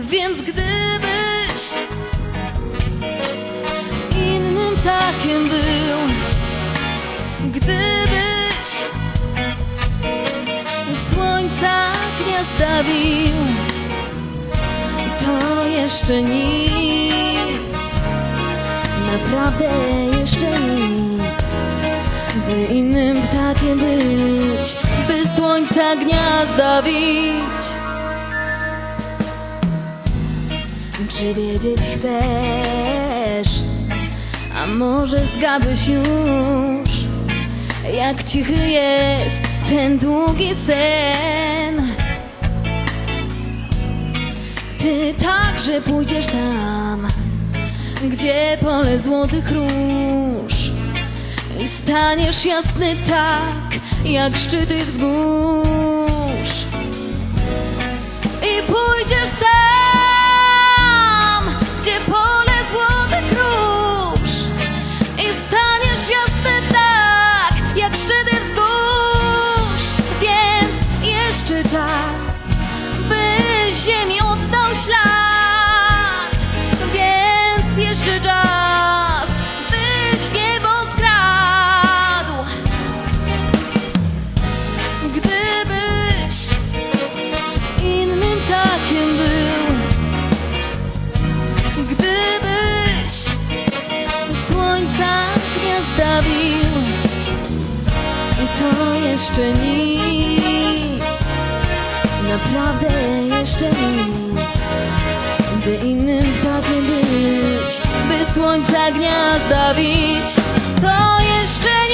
Więc gdybyś innym ptakiem był, gdybyś słońca gniazda wił, to jeszcze nic, naprawdę jeszcze nic, by innym ptakiem być, by słońca gniazda wić. Czy wiedzieć chcesz? A może zgadłeś już, jak cichy jest ten długi sen? Ty także pójdziesz tam, gdzie pole złotych róż i staniesz jasny tak, jak szczyty wzgórz. I Jeszcze czas, byś niebo skradł. Gdybyś innym ptakiem był. Gdybyś słońca gniazda wił To jeszcze nic. Naprawdę jeszcze nic słońca gniazda wić. To jeszcze